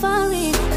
falling.